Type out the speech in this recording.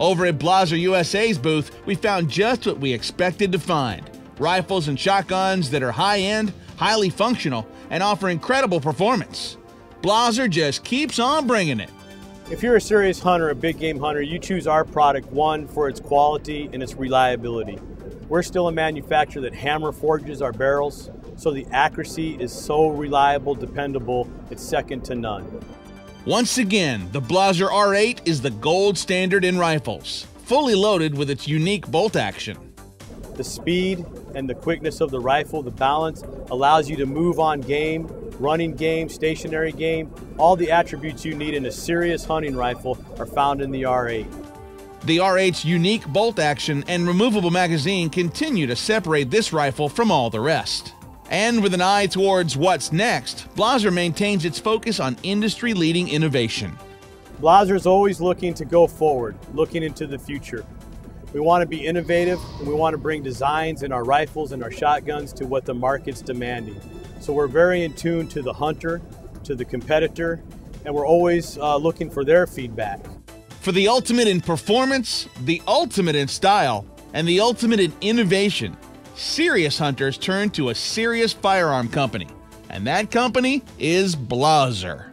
Over at Blaser USA's booth, we found just what we expected to find rifles and shotguns that are high end, highly functional, and offer incredible performance. Blaser just keeps on bringing it. If you're a serious hunter, a big game hunter, you choose our product one for its quality and its reliability. We're still a manufacturer that hammer forges our barrels, so the accuracy is so reliable, dependable, it's second to none. Once again, the Blaser R8 is the gold standard in rifles, fully loaded with its unique bolt action. The speed and the quickness of the rifle, the balance, allows you to move on game running game, stationary game, all the attributes you need in a serious hunting rifle are found in the R8. The R8's unique bolt action and removable magazine continue to separate this rifle from all the rest. And with an eye towards what's next, Blaser maintains its focus on industry leading innovation. Blaser is always looking to go forward, looking into the future. We want to be innovative and we want to bring designs in our rifles and our shotguns to what the market's demanding. So we're very in tune to the hunter, to the competitor, and we're always uh, looking for their feedback. For the ultimate in performance, the ultimate in style, and the ultimate in innovation, serious hunters turn to a serious firearm company. And that company is Blaser.